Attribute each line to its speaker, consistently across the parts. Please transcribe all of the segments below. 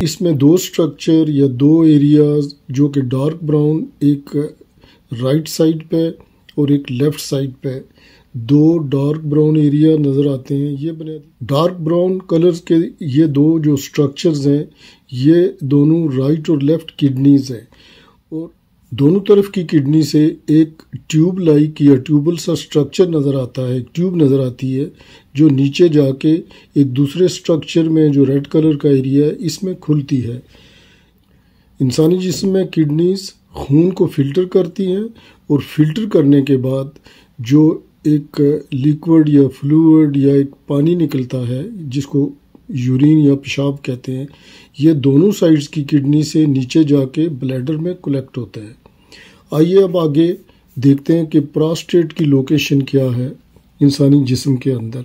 Speaker 1: اس میں دو سٹرکچر یا دو ایریاز جو کہ ڈارک براؤن ایک رائٹ سائڈ پہ اور ایک لیفٹ سائڈ پہ دو ڈارک براؤن ایریا نظر آتے ہیں۔ یہ بنیادی ڈارک براؤن کلرز کے یہ دو جو سٹرکچرز ہیں، یہ دونوں رائٹ اور لیفٹ کڈنیز ہیں۔ اور دونوں طرف کی کڈنی سے ایک ٹیوب لائک یا ٹیوبل سا سٹرکچر نظر آتا ہے، ایک ٹیوب نظر آتی ہے جو نیچے جا کے ایک دوسرے سٹرکچر میں جو ریڈ کلر کا ایریا ہے، اس میں کھلتی ہے۔ انسانی جسم میں کڈنیز خون کو فلٹر کرتی ہیں اور فلٹر کرنے کے بعد جو ایک لیکوڈ یا فلوئڈ یا ایک پانی نکلتا ہے، جس کو یورین یا پیشاب کہتے ہیں، یہ دونوں سائڈز کی کڈنی سے نیچے جا کے بلیڈر میں کلیکٹ ہوتا ہے۔ آئیے اب آگے دیکھتے ہیں کہ پراسٹیٹ کی لوکیشن کیا ہے انسانی جسم کے اندر۔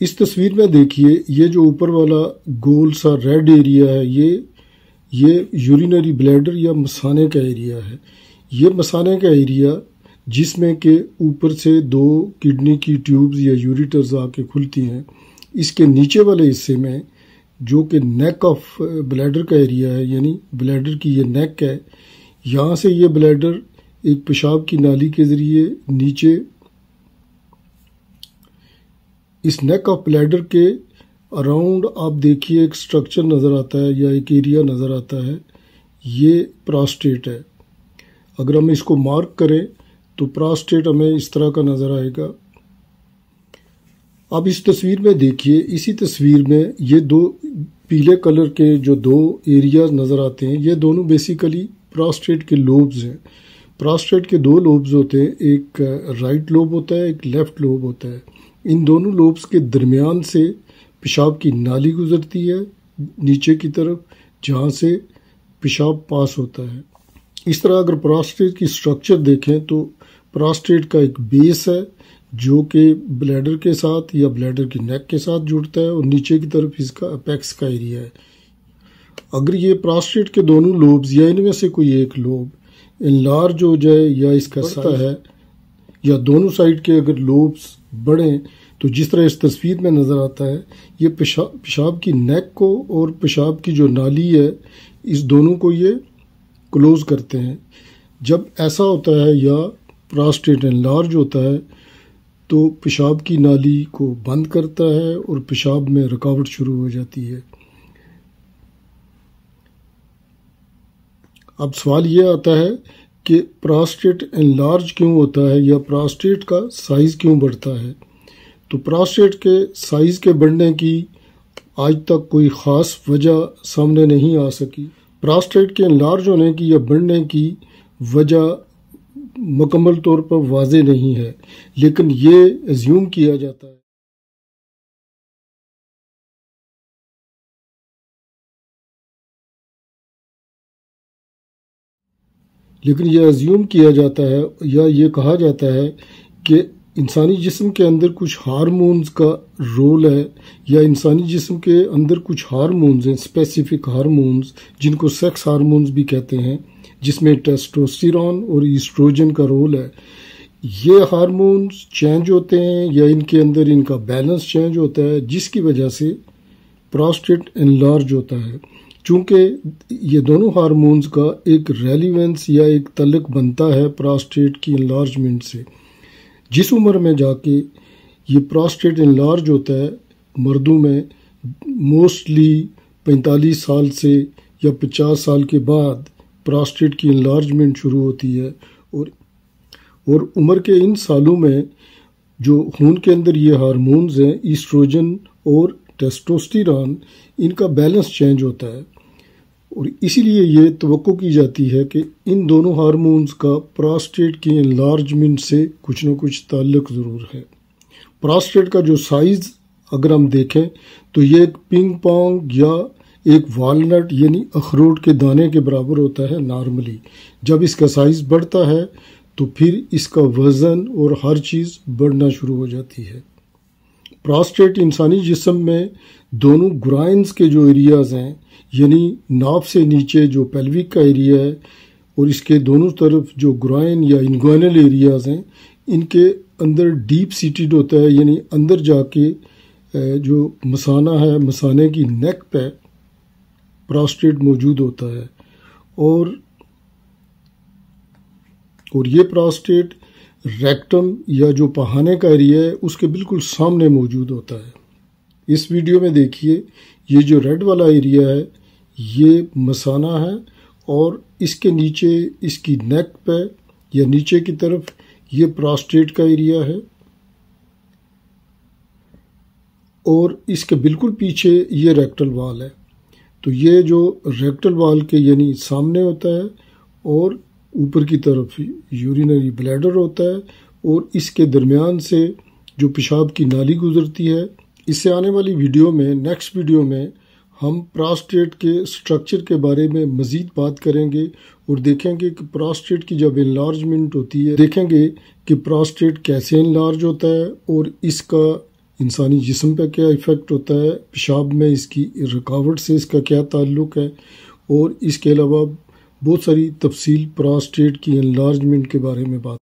Speaker 1: اس تصویر میں دیکھیے، یہ جو اوپر والا گول سا ریڈ ایریا ہے، یہ یہ یورینری بلیڈر یا مسانے کا ایریا ہے۔ یہ مسانے کا ایریا جس میں کہ اوپر سے دو کڈنی کی ٹیوبز یا یوریٹرز آ کے کھلتی ہیں۔ اس کے نیچے والے حصے میں جو کہ نیک آف بلیڈر کا ایریا ہے یعنی بلیڈر کی یہ نیک ہے یہاں سے یہ بلیڈر ایک پیشاب کی نالی کے ذریعے نیچے اس نیک آف بلیڈر کے اراؤنڈ آپ دیکھیے ایک سٹرکچر نظر آتا ہے یا ایک ایریا نظر آتا ہے، یہ پراسٹیٹ ہے۔ اگر ہم اس کو مارک کریں تو پراسٹیٹ ہمیں اس طرح کا نظر آئے گا۔ اب اس تصویر میں دیکھیے، اسی تصویر میں یہ دو پیلے کلر کے جو دو ایریاز نظر آتے ہیں، یہ دونوں بیسیکلی پراسٹیٹ کے لوبز ہیں۔ پراسٹیٹ کے دو لوبز ہوتے ہیں، ایک رائٹ لوب ہوتا ہے، ایک لیفٹ لوب ہوتا ہے۔ ان دونوں لوبز کے درمیان سے پیشاب کی نالی گزرتی ہے، نیچے کی طرف، جہاں سے پیشاب پاس ہوتا ہے۔ اس طرح اگر پراسٹیٹ کی سٹرکچر دیکھیں تو پراسٹیٹ کا ایک بیس ہے، جو کہ بلیڈر کے ساتھ یا بلیڈر کی نیک کے ساتھ جڑتا ہے اور نیچے کی طرف اس کا اپیکس کا ایریا ہے۔ اگر یہ پراسٹیٹ کے دونوں لوبز یا ان میں سے کوئی ایک لوب انلارج ہو جائے یا اس کا سطح ہے۔ یا دونوں سائڈ کے اگر لوبز بڑھیں تو جس طرح اس تصویر میں نظر آتا ہے یہ پیشاب کی نیک کو اور پیشاب کی جو نالی ہے اس دونوں کو یہ کلوز کرتے ہیں۔ جب ایسا ہوتا ہے یا پراسٹیٹ لارج ہوتا ہے تو پیشاب کی نالی کو بند کرتا ہے اور پیشاب میں رکاوٹ شروع ہو جاتی ہے۔ اب سوال یہ آتا ہے کہ پراسٹیٹ لارج کیوں ہوتا ہے یا پراسٹیٹ کا سائز کیوں بڑھتا ہے؟ تو پراسٹیٹ کے سائز کے بڑھنے کی آج تک کوئی خاص وجہ سامنے نہیں آ سکی۔ پراسٹیٹ کے لارج ہونے کی یا بڑھنے کی وجہ مکمل طور پر واضح نہیں ہے، لیکن یہ ایزیوم کیا جاتا ہے۔ لیکن یہ ایزیوم کیا جاتا ہے یا یہ کہا جاتا ہے کہ انسانی جسم کے اندر کچھ ہارمونز کا رول ہے یا انسانی جسم کے اندر کچھ ہارمونز ہیں اسپیسیفک ہارمونز جن کو سیکس ہارمونز بھی کہتے ہیں، جس میں ٹیسٹوسٹیرون اور ایسٹروجن کا رول ہے۔ یہ ہارمونز چینج ہوتے ہیں یا ان کے اندر ان کا بیلنس چینج ہوتا ہے، جس کی وجہ سے پراسٹیٹ انلارج ہوتا ہے۔ چونکہ یہ دونوں ہارمونز کا ایک ریلیونس یا ایک تعلق بنتا ہے پراسٹیٹ کی انلارجمنٹ سے۔ جس عمر میں جا کے یہ پراسٹیٹ انلارج ہوتا ہے، مردوں میں موسٹلی پینتالیس سال سے یا پچاس سال کے بعد پراسٹیٹ کی انلارجمنٹ شروع ہوتی ہے۔ اور اور عمر کے ان سالوں میں جو خون کے اندر یہ ہارمونز ہیں، ایسٹروجن اور ٹیسٹوسٹیران، ان کا بیلنس چینج ہوتا ہے۔ اور اسی لیے یہ توقع کی جاتی ہے کہ ان دونوں ہارمونز کا پراسٹیٹ کی انلارجمنٹ سے کچھ نہ کچھ تعلق ضرور ہے۔ پراسٹیٹ کا جو سائز اگر ہم دیکھیں تو یہ ایک پنگ پونگ یا ایک والنٹ یعنی اخروٹ کے دانے کے برابر ہوتا ہے نارملی جب اس کا سائز بڑھتا ہے تو پھر اس کا وزن اور ہر چیز بڑھنا شروع ہو جاتی ہے۔ پراسٹیٹ انسانی جسم میں دونوں گرائنز کے جو ایریاز ہیں یعنی ناف سے نیچے جو پیلوک کا ایریا ہے اور اس کے دونوں طرف جو گرائن یا انگوائنل ایریاز ہیں، ان کے اندر ڈیپ سیٹیڈ ہوتا ہے یعنی اندر جا کے جو مسانہ ہے، مسانے کی نیک پہ پراسٹیٹ موجود ہوتا ہے۔ اور اور یہ پراسٹیٹ ریکٹم یا جو پہانے کا ایریا ہے، اس کے بالکل سامنے موجود ہوتا ہے۔ اس ویڈیو میں دیکھیے، یہ جو ریڈ والا ایریا ہے، یہ مسانہ ہے اور اس کے نیچے، اس کی نیک پہ یا نیچے کی طرف یہ پراسٹیٹ کا ایریا ہے اور اس کے بالکل پیچھے یہ ریکٹل وال ہے۔ تو یہ جو ریکٹل وال کے یعنی سامنے ہوتا ہے اور اوپر کی طرف یورینری بلیڈر ہوتا ہے اور اس کے درمیان سے جو پیشاب کی نالی گزرتی ہے اس سے آنے والی ویڈیو میں نیکسٹ ویڈیو میں ہم پراسٹیٹ کے سٹرکچر کے بارے میں مزید بات کریں گے اور دیکھیں گے کہ پراسٹیٹ کی جب انلارجمنٹ ہوتی ہے، دیکھیں گے کہ پراسٹیٹ کیسے انلارج ہوتا ہے اور اس کا انسانی جسم پہ کیا ایفیکٹ ہوتا ہے۔ پیشاب میں اس کی رکاوٹ سے اس کا کیا تعلق ہے؟ اور اس کے علاوہ بہت ساری تفصیل پراسٹیٹ کی انلارجمنٹ کے بارے میں بات